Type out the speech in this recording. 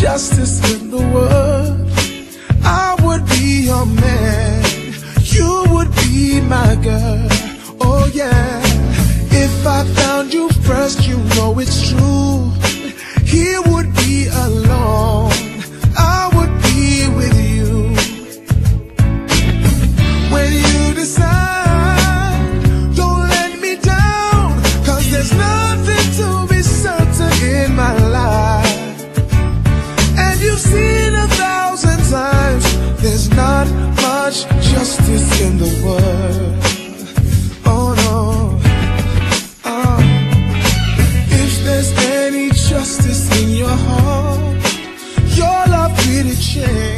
justice in the world, I would be your man. You would be my girl. Oh yeah. If I found you first, you know not much justice in the world. Oh no. Um, If there's any justice in your heart Your love will change